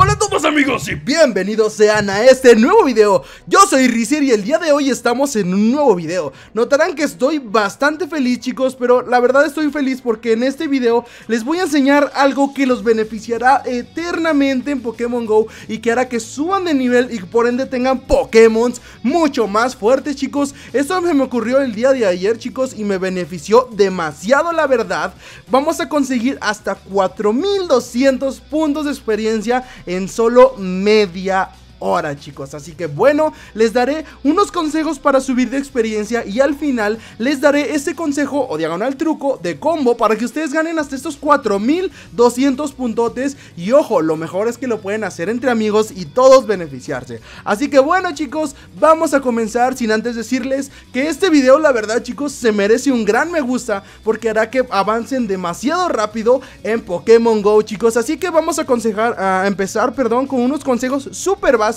Hola a todos amigos y bienvenidos sean a este nuevo video. Yo soy Rizir y el día de hoy estamos en un nuevo video. Notarán que estoy bastante feliz chicos Pero la verdad estoy feliz porque en este video les voy a enseñar algo que los beneficiará eternamente en Pokémon GO Y que hará que suban de nivel y por ende tengan Pokémon mucho más fuertes chicos. Esto me ocurrió el día de ayer chicos y me benefició demasiado la verdad. Vamos a conseguir hasta 4200 puntos de experiencia en solo media hora chicos. Así que bueno, les daré unos consejos para subir de experiencia Y al final les daré ese consejo o diagonal truco de combo Para que ustedes ganen hasta estos 4200 puntotes. Y ojo, lo mejor es que lo pueden hacer entre amigos y todos beneficiarse. Así que bueno chicos, vamos a comenzar sin antes decirles Que este video la verdad chicos se merece un gran me gusta Porque hará que avancen demasiado rápido en Pokémon GO chicos. Así que vamos a aconsejar, a empezar perdón, con unos consejos súper básicos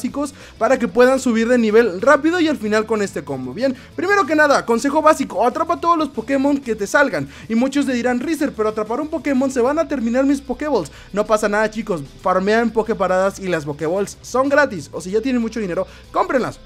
para que puedan subir de nivel rápido y al final con este combo. Bien, primero que nada, consejo básico, atrapa todos los Pokémon que te salgan. Y muchos le dirán, Rizer, pero atrapar un Pokémon se van a terminar mis Pokéballs. No pasa nada chicos, farmean Poképaradas y las Pokéballs son gratis. O si ya tienen mucho dinero, cómprenlas.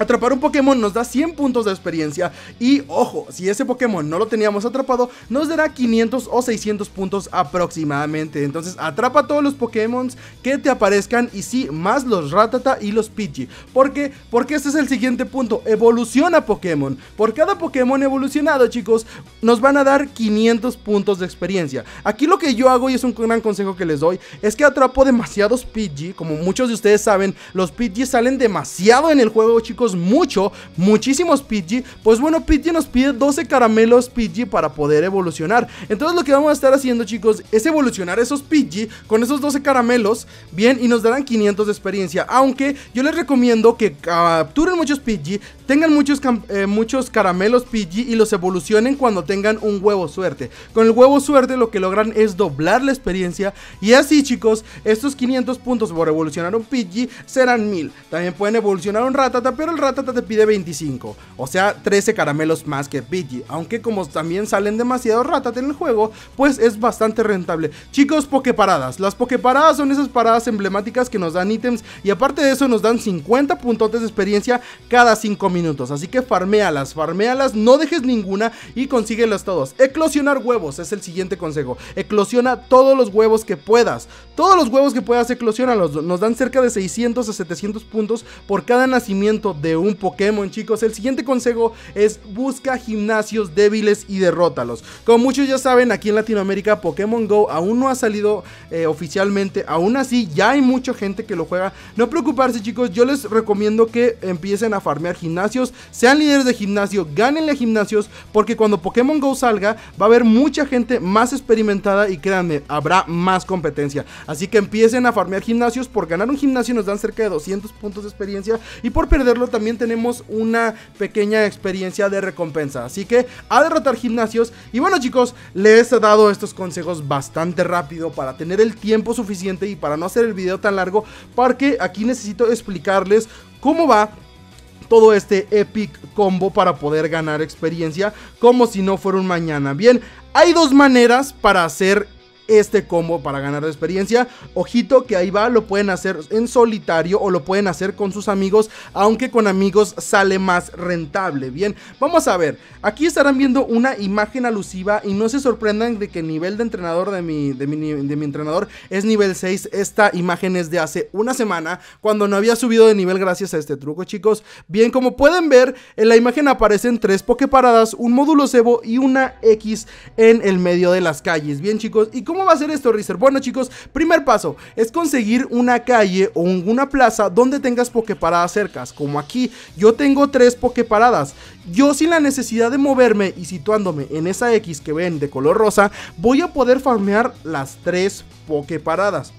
Atrapar un Pokémon nos da 100 puntos de experiencia y ojo, si ese Pokémon no lo teníamos atrapado, nos dará 500 o 600 puntos aproximadamente. Entonces atrapa todos los Pokémon que te aparezcan y sí, más los Ratata y los Pidgey. ¿Por qué? Porque este es el siguiente punto, evoluciona Pokémon. Por cada Pokémon evolucionado chicos, nos van a dar 500 puntos de experiencia. Aquí lo que yo hago y es un gran consejo que les doy, es que atrapo demasiados Pidgey. Como muchos de ustedes saben, los Pidgey salen demasiado en el juego chicos mucho, muchísimos Pidgey, pues bueno, Pidgey nos pide 12 caramelos Pidgey para poder evolucionar. Entonces lo que vamos a estar haciendo, chicos, es evolucionar esos Pidgey con esos 12 caramelos, bien, y nos darán 500 de experiencia. Aunque yo les recomiendo que capturen muchos Pidgey, tengan muchos, eh, muchos caramelos Pidgey y los evolucionen cuando tengan un huevo suerte. Con el huevo suerte lo que logran es doblar la experiencia y así, chicos, estos 500 puntos por evolucionar un Pidgey serán 1000. También pueden evolucionar un Ratata, pero el Ratata te pide 25, o sea 13 caramelos más que Pidgey, aunque como también salen demasiados Ratata en el juego, pues es bastante rentable. Chicos, Poképaradas, las Poképaradas son esas paradas emblemáticas que nos dan ítems y aparte de eso nos dan 50 puntos de experiencia cada 5 minutos, así que farmealas, farmealas, no dejes ninguna y consíguelas todos. Eclosionar huevos es el siguiente consejo, eclosiona todos los huevos que puedas, todos los huevos que puedas eclosionalos, nos dan cerca de 600 a 700 puntos por cada nacimiento de un Pokémon, chicos. El siguiente consejo es busca gimnasios débiles y derrótalos. Como muchos ya saben, aquí en Latinoamérica Pokémon Go aún no ha salido eh, oficialmente. Aún así, ya hay mucha gente que lo juega. No preocuparse, chicos. Yo les recomiendo que empiecen a farmear gimnasios. Sean líderes de gimnasio, gánenle gimnasios. Porque cuando Pokémon Go salga, va a haber mucha gente más experimentada. Y créanme, habrá más competencia. Así que empiecen a farmear gimnasios. Por ganar un gimnasio nos dan cerca de 200 puntos de experiencia. Y por perderlo también tenemos una pequeña experiencia de recompensa. Así que a derrotar gimnasios. Y bueno chicos, les he dado estos consejos bastante rápido para tener el tiempo suficiente y para no hacer el video tan largo. Porque aquí necesito explicarles cómo va todo este epic combo para poder ganar experiencia como si no fuera un mañana. Bien, hay dos maneras para hacer este combo para ganar experiencia. Ojito que ahí va, lo pueden hacer en solitario o lo pueden hacer con sus amigos, aunque con amigos sale más rentable. Bien, vamos a ver, aquí estarán viendo una imagen alusiva y no se sorprendan de que el nivel de entrenador de mi, de mi, de mi entrenador es nivel 6. Esta imagen es de hace una semana, cuando no había subido de nivel gracias a este truco, chicos. Bien, como pueden ver, en la imagen aparecen tres Poképaradas, un módulo cebo y una X en el medio de las calles. Bien, chicos, y como ¿Cómo va a ser esto, Rizer? Bueno, chicos, primer paso es conseguir una calle o una plaza donde tengas pokeparadas cercas. Como aquí, yo tengo tres pokeparadas. Yo sin la necesidad de moverme y situándome en esa X que ven de color rosa, voy a poder farmear las tres pokeparadas.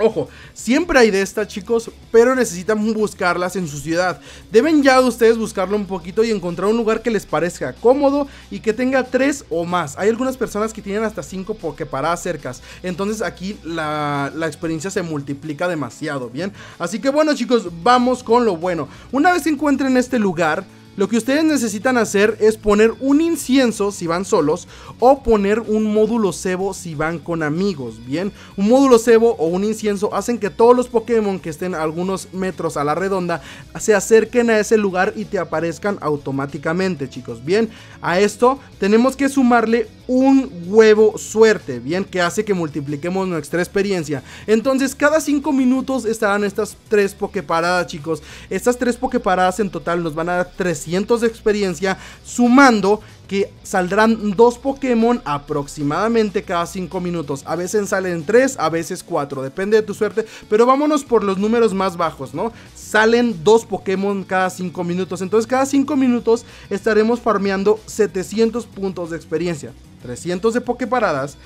Ojo, siempre hay de estas chicos, pero necesitan buscarlas en su ciudad. Deben ya ustedes buscarlo un poquito y encontrar un lugar que les parezca cómodo y que tenga tres o más. Hay algunas personas que tienen hasta cinco pokeparadas cercas. Entonces aquí la, la experiencia se multiplica demasiado, ¿bien? Así que bueno chicos, vamos con lo bueno. Una vez que encuentren este lugar Lo que ustedes necesitan hacer es poner un incienso si van solos o poner un módulo cebo si van con amigos, ¿bien? Un módulo cebo o un incienso hacen que todos los Pokémon que estén a algunos metros a la redonda se acerquen a ese lugar y te aparezcan automáticamente, chicos, ¿bien? A esto tenemos que sumarle un huevo suerte, bien, que hace que multipliquemos nuestra experiencia. Entonces, cada 5 minutos estarán estas tres Poképaradas, chicos. Estas tres Poképaradas en total nos van a dar 300 de experiencia, sumando que saldrán dos Pokémon aproximadamente cada 5 minutos. A veces salen 3, a veces 4, depende de tu suerte. Pero vámonos por los números más bajos, ¿no? Salen dos Pokémon cada 5 minutos. Entonces cada 5 minutos estaremos farmeando 700 puntos de experiencia. 300 de Poképaradas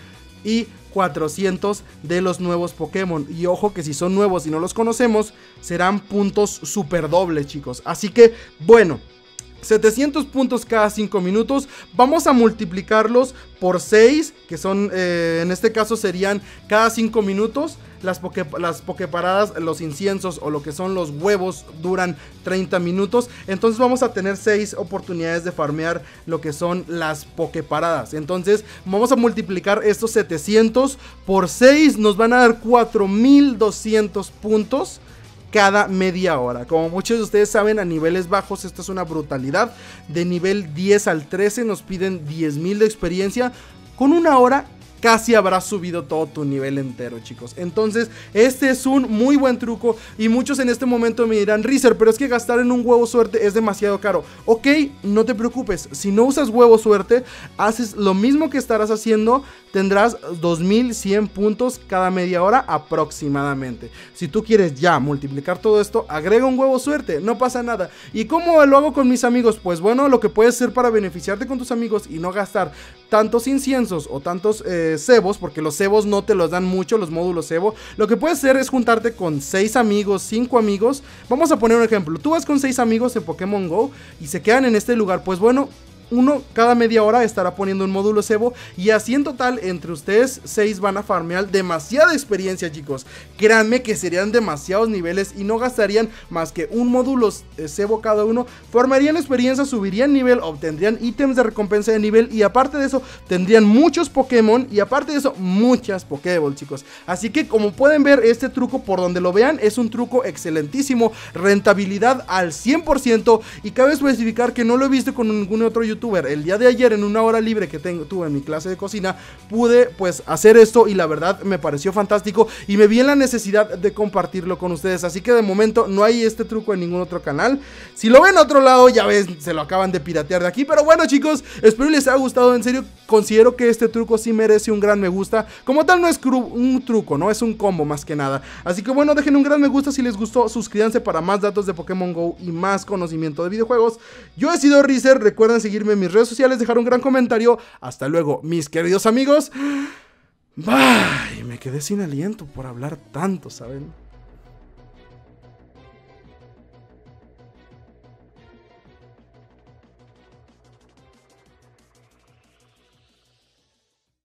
y 400 de los nuevos Pokémon. Y ojo que si son nuevos y no los conocemos, serán puntos super dobles, chicos. Así que, bueno. 700 puntos cada 5 minutos. Vamos a multiplicarlos por 6, que son, eh, en este caso serían cada 5 minutos. Las, poke, las pokeparadas, los inciensos o lo que son los huevos duran 30 minutos. Entonces vamos a tener 6 oportunidades de farmear lo que son las pokeparadas. Entonces vamos a multiplicar estos 700 por 6. Nos van a dar 4200 puntos cada media hora. Como muchos de ustedes saben, a niveles bajos esto es una brutalidad. De nivel 10 al 13 nos piden 10.000 de experiencia. Con una hora casi habrás subido todo tu nivel entero, chicos. Entonces, este es un muy buen truco y muchos en este momento me dirán, Rizer, pero es que gastar en un huevo suerte es demasiado caro. Ok, no te preocupes, si no usas huevo suerte, haces lo mismo que estarás haciendo, tendrás 2100 puntos cada media hora aproximadamente. Si tú quieres ya multiplicar todo esto, agrega un huevo suerte, no pasa nada. ¿Y cómo lo hago con mis amigos? Pues bueno, lo que puedes hacer para beneficiarte con tus amigos y no gastar tantos inciensos o tantos... Eh, cebos, porque los cebos no te los dan mucho, los módulos cebo. Lo que puedes hacer es juntarte con 6 amigos, 5 amigos. Vamos a poner un ejemplo. Tú vas con 6 amigos en Pokémon Go y se quedan en este lugar. Pues bueno, uno cada media hora estará poniendo un módulo cebo y así en total entre ustedes 6 van a farmear demasiada experiencia chicos. Créanme que serían demasiados niveles y no gastarían más que un módulo cebo cada uno. Formarían experiencia, subirían nivel, obtendrían ítems de recompensa de nivel y aparte de eso tendrían muchos Pokémon y aparte de eso muchas Pokéball chicos. Así que como pueden ver este truco por donde lo vean es un truco excelentísimo, rentabilidad al 100% y cabe especificar que no lo he visto con ningún otro youtuber el día de ayer en una hora libre que tengo, tuve en mi clase de cocina, pude pues hacer esto y la verdad me pareció fantástico y me vi en la necesidad de compartirlo con ustedes. Así que de momento no hay este truco en ningún otro canal. Si lo ven a otro lado, ya ves, se lo acaban de piratear de aquí. Pero bueno chicos, espero les haya gustado. En serio, considero que este truco sí merece un gran me gusta. Como tal no es un truco, ¿no? Es un combo más que nada. Así que bueno, dejen un gran me gusta si les gustó. Suscríbanse para más datos de Pokémon GO y más conocimiento de videojuegos. Yo he sido Rizer, recuerden en mis redes sociales, dejar un gran comentario. Hasta luego, mis queridos amigos. Bye. Me quedé sin aliento por hablar tanto, ¿saben?